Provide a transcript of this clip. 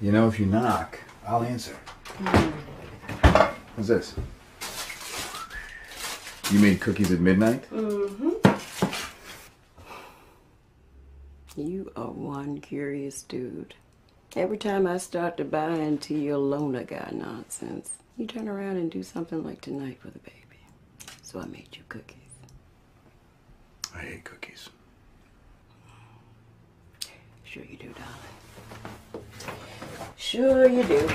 You know, if you knock, I'll answer. What's this? You made cookies at midnight? Mm-hmm. You are one curious dude. Every time I start to buy into your loner guy nonsense, you turn around and do something like tonight for the baby. So I made you cookies. I hate cookies. Sure you do, darling. Sure you do.